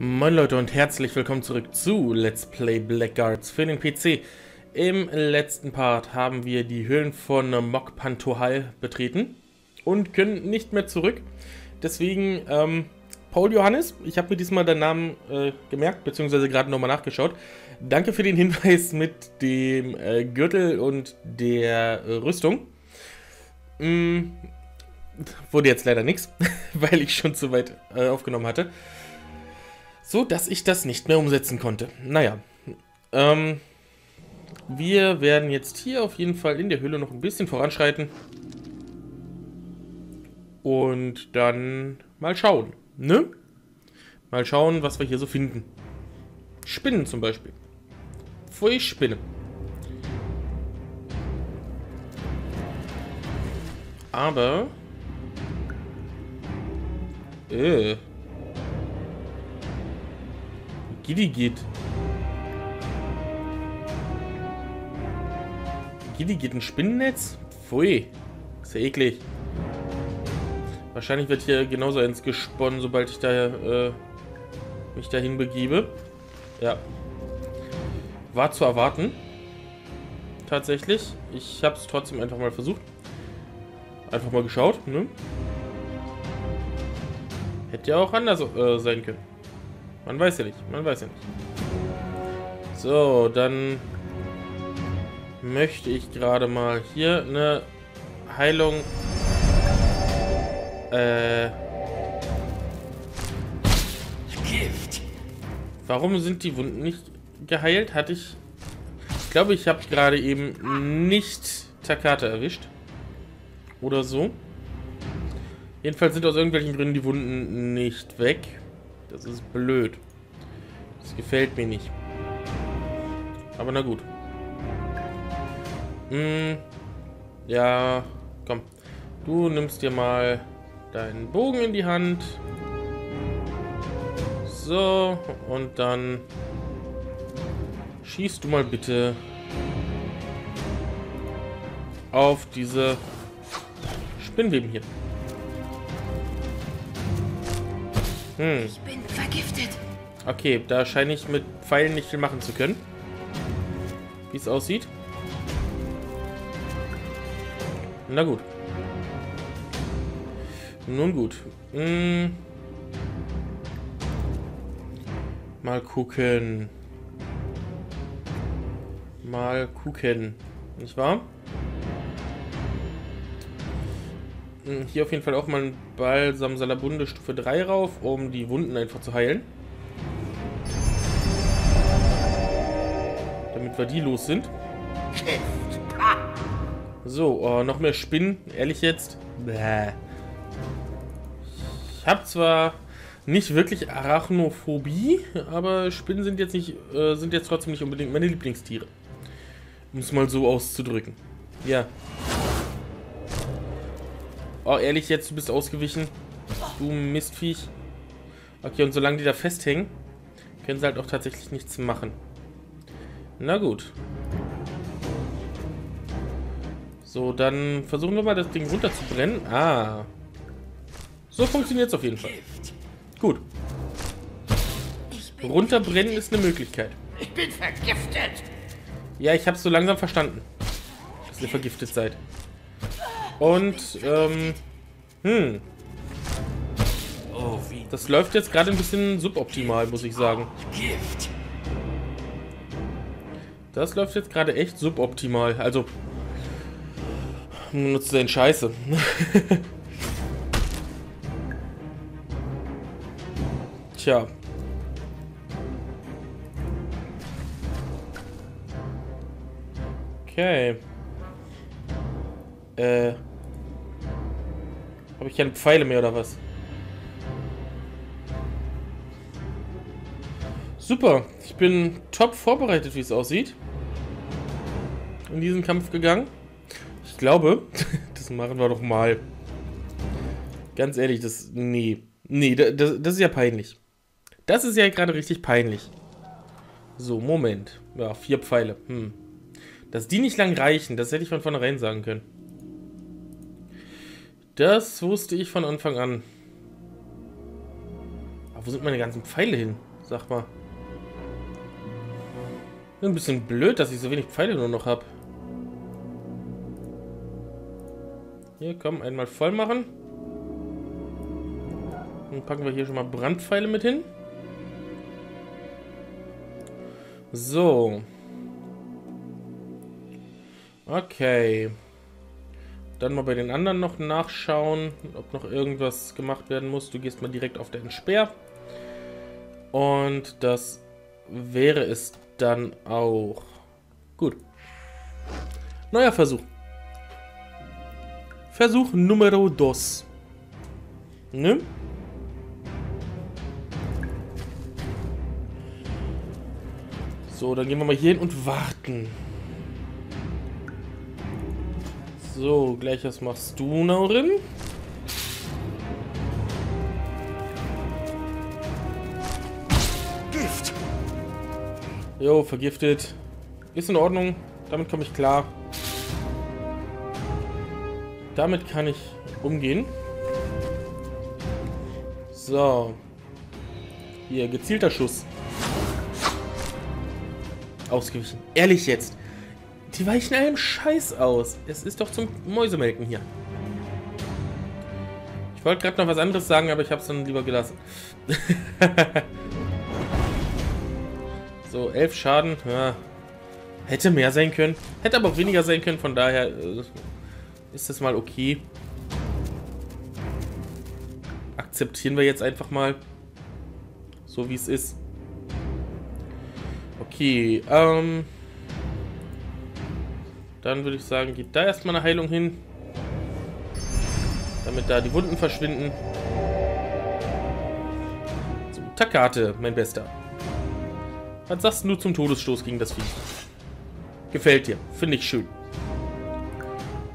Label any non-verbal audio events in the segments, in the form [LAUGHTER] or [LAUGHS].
Moin Leute und herzlich willkommen zurück zu Let's Play Blackguards für den PC. Im letzten Part haben wir die Höhlen von Mok Pantohal betreten und können nicht mehr zurück. Deswegen, ähm, Paul Johannes, ich habe mir diesmal deinen Namen äh, gemerkt, beziehungsweise gerade nochmal nachgeschaut. Danke für den Hinweis mit dem äh, Gürtel und der äh, Rüstung. Mm, wurde jetzt leider nichts, [LAUGHS] weil ich schon zu weit äh, aufgenommen hatte. So, dass ich das nicht mehr umsetzen konnte. Naja. Ähm, wir werden jetzt hier auf jeden Fall in der Höhle noch ein bisschen voranschreiten. Und dann mal schauen. Ne? Mal schauen, was wir hier so finden. Spinnen zum Beispiel. Pfui, Spinne. Aber... Äh... Giddy geht. Giddy geht ein Spinnennetz? Pfui. Ist ja eklig. Wahrscheinlich wird hier genauso eins gesponnen, sobald ich da äh, mich dahin begebe. Ja. War zu erwarten. Tatsächlich. Ich habe es trotzdem einfach mal versucht. Einfach mal geschaut. Ne? Hätte ja auch anders äh, sein können. Man weiß ja nicht. Man weiß ja nicht. So, dann möchte ich gerade mal hier eine Heilung. Äh. Gift. Warum sind die Wunden nicht geheilt? Hatte ich. Ich glaube, ich habe gerade eben nicht Takata erwischt. Oder so. Jedenfalls sind aus irgendwelchen Gründen die Wunden nicht weg. Das ist blöd. Das gefällt mir nicht. Aber na gut. Hm. Ja, komm. Du nimmst dir mal deinen Bogen in die Hand. So, und dann schießt du mal bitte auf diese Spinnweben hier. Hm. Ich bin vergiftet. Okay, da scheine ich mit Pfeilen nicht viel machen zu können. Wie es aussieht. Na gut. Nun gut. Hm. Mal gucken. Mal gucken. Nicht wahr? Hier auf jeden Fall auch mal ein Balsam Salabunde Stufe 3 rauf, um die Wunden einfach zu heilen. Damit wir die los sind. So, oh, noch mehr Spinnen. Ehrlich jetzt? Ich habe zwar nicht wirklich Arachnophobie, aber Spinnen sind jetzt nicht, äh, sind jetzt trotzdem nicht unbedingt meine Lieblingstiere. Um es mal so auszudrücken. Ja. Oh, ehrlich, jetzt, du bist ausgewichen. Du Mistviech. Okay, und solange die da festhängen, können sie halt auch tatsächlich nichts machen. Na gut. So, dann versuchen wir mal das Ding runterzubrennen. Ah. So funktioniert es auf jeden Fall. Gut. Runterbrennen ist eine Möglichkeit. Ich bin vergiftet. Ja, ich habe es so langsam verstanden, dass ihr vergiftet seid. Und, ähm, hm. Das läuft jetzt gerade ein bisschen suboptimal, muss ich sagen. Das läuft jetzt gerade echt suboptimal. Also, nutzt den Scheiße. [LAUGHS] Tja. Okay. Äh. Habe ich keine Pfeile mehr oder was? Super. Ich bin top vorbereitet, wie es aussieht. In diesen Kampf gegangen. Ich glaube, [LAUGHS] das machen wir doch mal. Ganz ehrlich, das... Nee. Nee, das, das ist ja peinlich. Das ist ja gerade richtig peinlich. So, Moment. Ja, vier Pfeile. Hm. Dass die nicht lang reichen, das hätte ich von vornherein sagen können. Das wusste ich von Anfang an. wo sind meine ganzen Pfeile hin? Sag mal. Ein bisschen blöd, dass ich so wenig Pfeile nur noch habe. Hier, komm, einmal voll machen. Dann packen wir hier schon mal Brandpfeile mit hin. So. Okay. Dann mal bei den anderen noch nachschauen, ob noch irgendwas gemacht werden muss. Du gehst mal direkt auf den Speer. Und das wäre es dann auch. Gut. Neuer Versuch. Versuch Numero dos. Ne? So, dann gehen wir mal hier hin und warten. So, gleich was machst du, Naurin? Gift. Jo, vergiftet. Ist in Ordnung. Damit komme ich klar. Damit kann ich umgehen. So. Hier, gezielter Schuss. Ausgewichen. Ehrlich jetzt. Die weichen einem Scheiß aus. Es ist doch zum Mäusemelken hier. Ich wollte gerade noch was anderes sagen, aber ich habe es dann lieber gelassen. [LAUGHS] so, elf Schaden. Ja. Hätte mehr sein können. Hätte aber auch weniger sein können. Von daher äh, ist das mal okay. Akzeptieren wir jetzt einfach mal. So wie es ist. Okay, ähm... Dann würde ich sagen, geht da erstmal eine Heilung hin. Damit da die Wunden verschwinden. So, Takate, mein Bester. Was sagst du zum Todesstoß gegen das Vieh? Gefällt dir. Finde ich schön.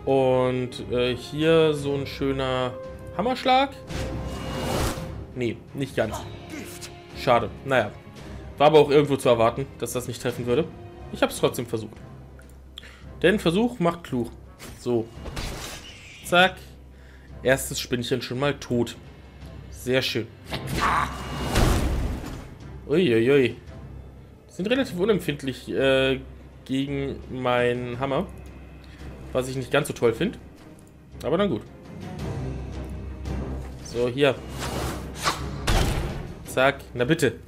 Und äh, hier so ein schöner Hammerschlag. Nee, nicht ganz. Schade. Naja. War aber auch irgendwo zu erwarten, dass das nicht treffen würde. Ich habe es trotzdem versucht. Denn Versuch macht klug. So. Zack. Erstes Spinnchen schon mal tot. Sehr schön. Uiuiui. Sind relativ unempfindlich äh, gegen meinen Hammer. Was ich nicht ganz so toll finde. Aber dann gut. So, hier. Zack. Na bitte.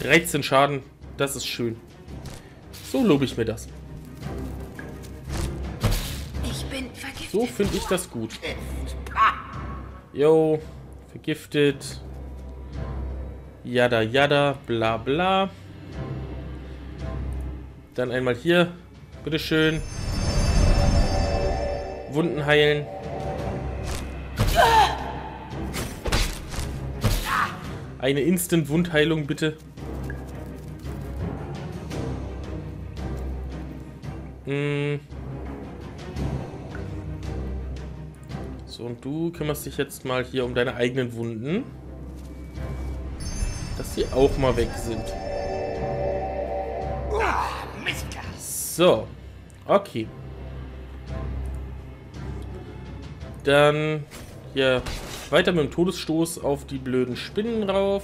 13 Schaden. Das ist schön. So lobe ich mir das. So finde ich das gut. Yo, vergiftet. Jada, jada, bla, bla. Dann einmal hier. Bitteschön. Wunden heilen. Eine Instant-Wundheilung, bitte. Hm. So, und du kümmerst dich jetzt mal hier um deine eigenen Wunden. Dass sie auch mal weg sind. So. Okay. Dann hier weiter mit dem Todesstoß auf die blöden Spinnen rauf.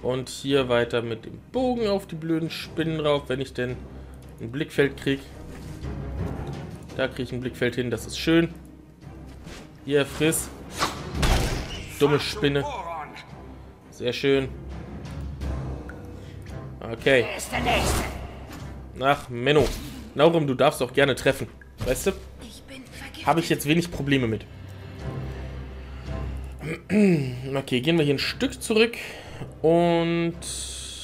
Und hier weiter mit dem Bogen auf die blöden Spinnen rauf, wenn ich denn ein Blickfeld kriege. Da kriege ich ein Blickfeld hin, das ist schön. Hier, friss. Dumme Spinne. Sehr schön. Okay. Ach, Menno. Naurum, du darfst auch gerne treffen. Weißt du? Habe ich jetzt wenig Probleme mit. Okay, gehen wir hier ein Stück zurück und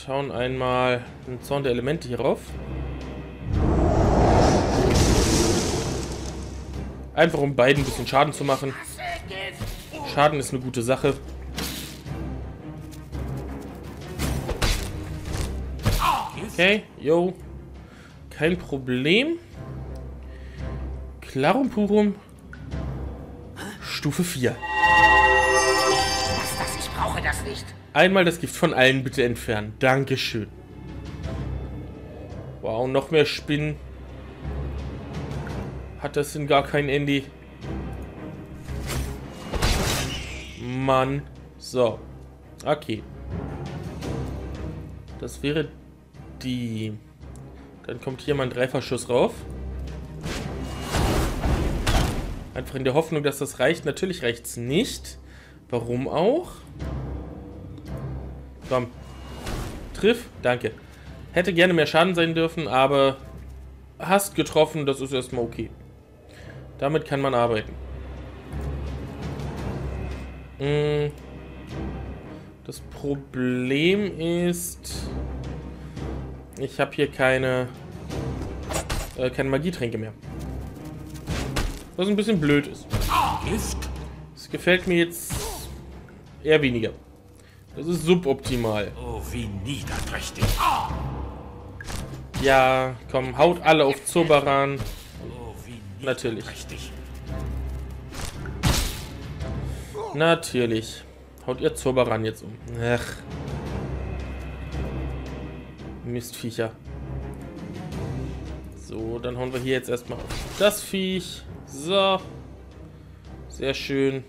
schauen einmal den Zorn der Elemente hier rauf. Einfach um beiden ein bisschen Schaden zu machen. Schaden ist eine gute Sache. Okay, yo. Kein Problem. Clarum Purum. Stufe 4. Was das? Ich brauche das nicht. Einmal das Gift von allen bitte entfernen. Dankeschön. Wow, noch mehr Spinnen. Hat das denn gar kein Ende? Mann. So. Okay. Das wäre die. Dann kommt hier mal ein Dreifachschuss rauf. Einfach in der Hoffnung, dass das reicht. Natürlich reicht es nicht. Warum auch? Komm. Triff. Danke. Hätte gerne mehr Schaden sein dürfen, aber hast getroffen, das ist erstmal okay. Damit kann man arbeiten. Hm. Das Problem ist, ich habe hier keine, äh, keine Magietränke mehr. Was ein bisschen blöd ist. Das gefällt mir jetzt eher weniger. Das ist suboptimal. Oh, wie niederträchtig. Ja, komm, haut alle auf Zobaran. Natürlich. niederträchtig. Natürlich. Haut ihr Zobaran jetzt um. Ach. Mistviecher. So, dann hauen wir hier jetzt erstmal auf das Viech. So. Sehr schön.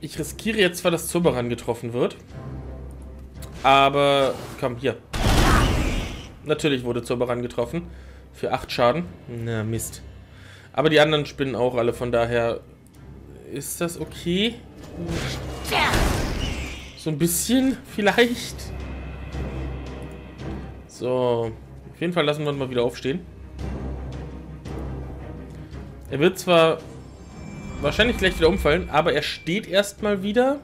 Ich riskiere jetzt zwar, dass Zobaran getroffen wird. Aber, komm, hier. Natürlich wurde Zobaran getroffen. Für 8 Schaden. Na, Mist. Aber die anderen spinnen auch alle, von daher ist das okay. So ein bisschen vielleicht. So, auf jeden Fall lassen wir ihn mal wieder aufstehen. Er wird zwar wahrscheinlich gleich wieder umfallen, aber er steht erstmal wieder.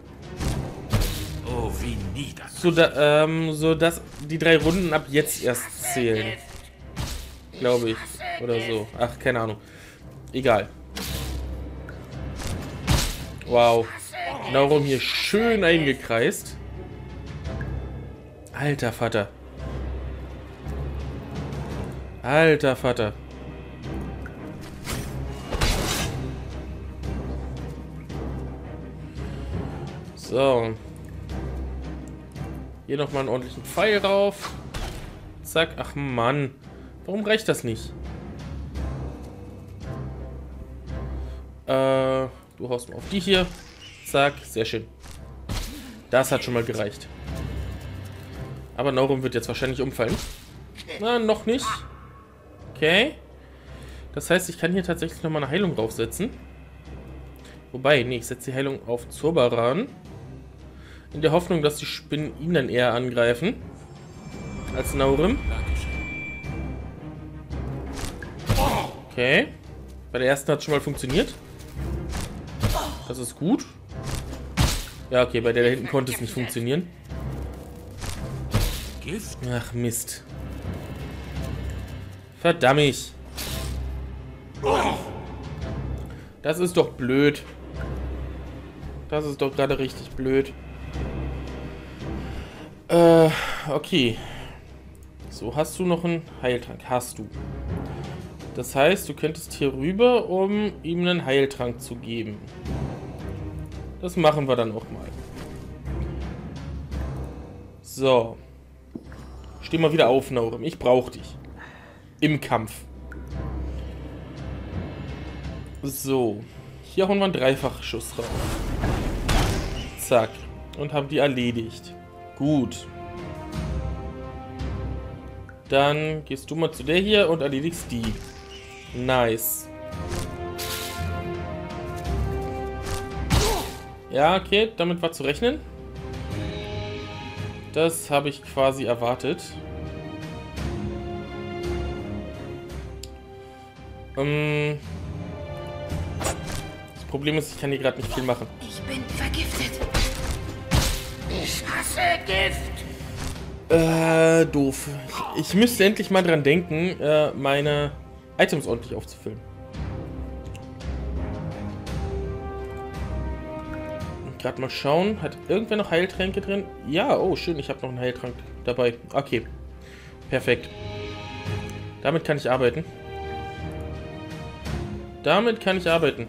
So, da, ähm, so dass die drei Runden ab jetzt erst zählen. Glaube ich. Oder so. Ach, keine Ahnung. Egal. Wow. Naurum hier schön eingekreist. Alter Vater. Alter Vater. So. Hier nochmal einen ordentlichen Pfeil rauf. Zack. Ach Mann. Warum reicht das nicht? Äh, du haust mal auf die hier. Zack. Sehr schön. Das hat schon mal gereicht. Aber Naurum wird jetzt wahrscheinlich umfallen. Na, noch nicht. Okay. Das heißt, ich kann hier tatsächlich nochmal eine Heilung draufsetzen. Wobei, nee, ich setze die Heilung auf Zurbaran. In der Hoffnung, dass die Spinnen ihn dann eher angreifen. Als Naurim. Okay. Bei der ersten hat es schon mal funktioniert. Das ist gut. Ja, okay, bei der da hinten konnte es nicht funktionieren. Ach, Mist. Verdammt. Das ist doch blöd. Das ist doch gerade richtig blöd. Äh, okay. So, hast du noch einen Heiltrank? Hast du. Das heißt, du könntest hier rüber, um ihm einen Heiltrank zu geben. Das machen wir dann auch mal. So. Steh mal wieder auf, Naurim. Ich brauche dich. Im Kampf. So. Hier hauen wir einen Dreifachschuss drauf. Zack. Und haben die erledigt. Gut. Dann gehst du mal zu der hier und erledigst die. Nice. Ja, okay, damit war zu rechnen. Das habe ich quasi erwartet. Ähm, das Problem ist, ich kann hier gerade nicht viel machen. Ich bin. Ich hasse Gift. Äh, doof. Ich, ich müsste endlich mal dran denken, äh, meine Items ordentlich aufzufüllen. Gerade mal schauen. Hat irgendwer noch Heiltränke drin? Ja, oh schön, ich habe noch einen Heiltrank dabei. Okay. Perfekt. Damit kann ich arbeiten. Damit kann ich arbeiten.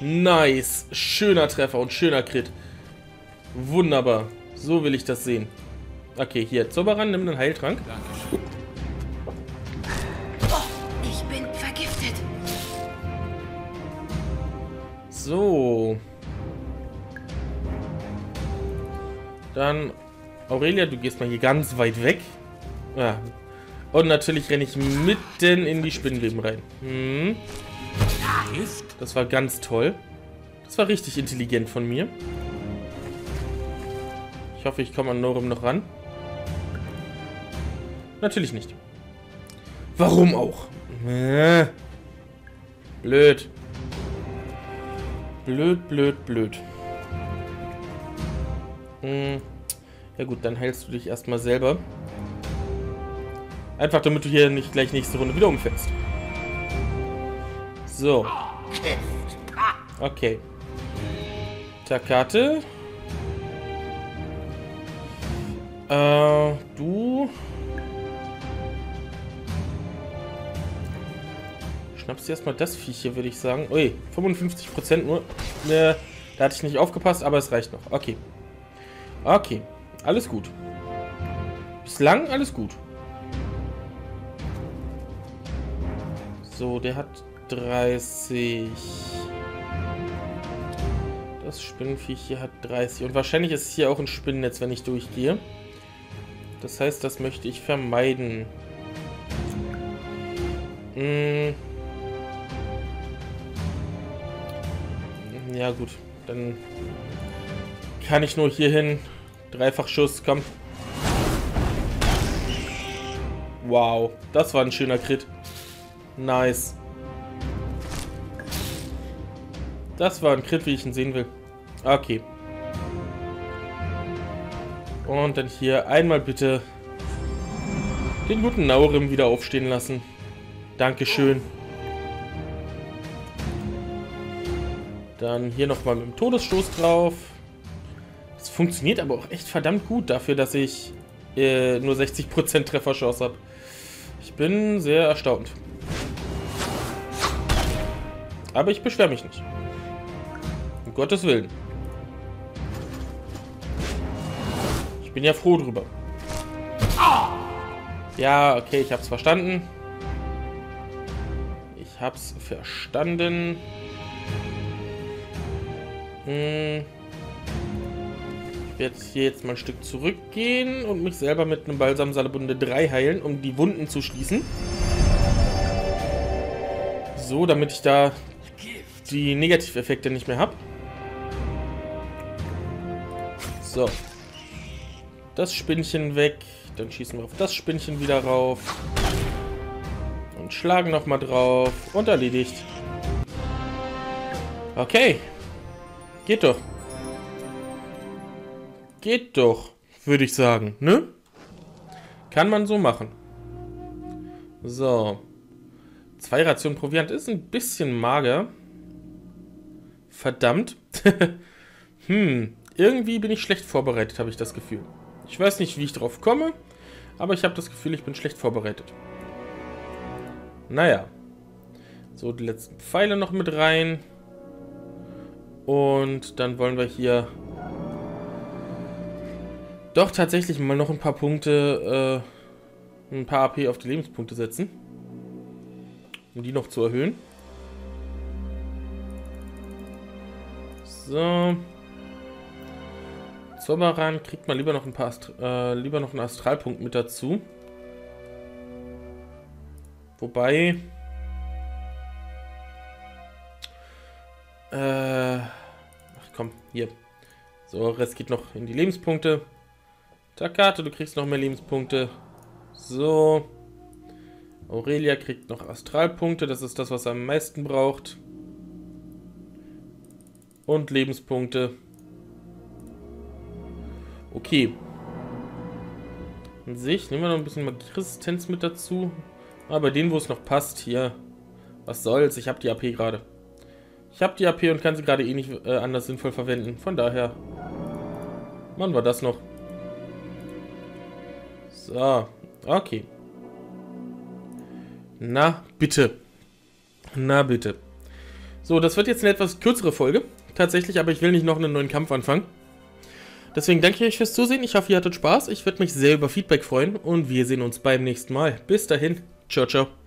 Nice. Schöner Treffer und schöner Crit. Wunderbar. So will ich das sehen. Okay, hier. Zoberan, nimm einen Heiltrank. Ich bin vergiftet. So. Dann, Aurelia, du gehst mal hier ganz weit weg. Ja. Und natürlich renne ich mitten in die Spinnenweben rein. Hm. Das war ganz toll. Das war richtig intelligent von mir. Ich hoffe, ich komme an Norum noch ran. Natürlich nicht. Warum auch? Äh. Blöd. Blöd, blöd, blöd. Hm. Ja gut, dann heilst du dich erstmal selber. Einfach damit du hier nicht gleich nächste Runde wieder umfällst. So. Okay. Takate. Äh, du Schnappst du erstmal das Viech hier, würde ich sagen. Ui, 55% nur. Ne, da hatte ich nicht aufgepasst, aber es reicht noch. Okay. Okay, alles gut. Bislang alles gut. So, der hat 30. Das Spinnenviech hier hat 30. Und wahrscheinlich ist hier auch ein Spinnennetz, wenn ich durchgehe. Das heißt, das möchte ich vermeiden. Hm. Ja gut, dann kann ich nur hier hin. Dreifach Schuss, komm. Wow, das war ein schöner Crit. Nice. Das war ein Crit, wie ich ihn sehen will. Okay. Und dann hier einmal bitte den guten Naurim wieder aufstehen lassen. Dankeschön. Dann hier nochmal mit dem Todesstoß drauf. Das funktioniert aber auch echt verdammt gut dafür, dass ich äh, nur 60% Trefferchance habe. Ich bin sehr erstaunt. Aber ich beschwere mich nicht. Um Gottes Willen. Ich bin ja froh drüber. Ja, okay, ich hab's verstanden. Ich hab's verstanden. Hm. Ich werde hier jetzt mal ein Stück zurückgehen und mich selber mit einem Balsam Salabunde 3 heilen, um die Wunden zu schließen. So, damit ich da die Negativeffekte nicht mehr habe. So. Das Spinnchen weg. Dann schießen wir auf das Spinnchen wieder rauf. Und schlagen nochmal drauf. Und erledigt. Okay. Geht doch. Geht doch, würde ich sagen, ne? Kann man so machen. So. Zwei Rationen Proviant ist ein bisschen mager. Verdammt. [LAUGHS] hm, irgendwie bin ich schlecht vorbereitet, habe ich das Gefühl. Ich weiß nicht, wie ich drauf komme, aber ich habe das Gefühl, ich bin schlecht vorbereitet. Naja. So, die letzten Pfeile noch mit rein. Und dann wollen wir hier doch tatsächlich mal noch ein paar Punkte, äh, ein paar AP auf die Lebenspunkte setzen. Um die noch zu erhöhen. So. Zauberan kriegt man lieber noch ein paar Ast äh, lieber noch einen Astralpunkt mit dazu. Wobei. Äh komm, hier. So, Rest geht noch in die Lebenspunkte. Takate, du kriegst noch mehr Lebenspunkte. So. Aurelia kriegt noch Astralpunkte. Das ist das, was er am meisten braucht. Und Lebenspunkte. Okay. An sich nehmen wir noch ein bisschen Magieresistenz mit dazu. Aber ah, denen, wo es noch passt, hier. Was soll's, ich habe die AP gerade. Ich habe die AP und kann sie gerade eh nicht äh, anders sinnvoll verwenden. Von daher machen wir das noch. So, okay. Na, bitte. Na, bitte. So, das wird jetzt eine etwas kürzere Folge. Tatsächlich, aber ich will nicht noch einen neuen Kampf anfangen. Deswegen danke ich euch fürs Zusehen. Ich hoffe, ihr hattet Spaß. Ich würde mich sehr über Feedback freuen. Und wir sehen uns beim nächsten Mal. Bis dahin. Ciao, ciao.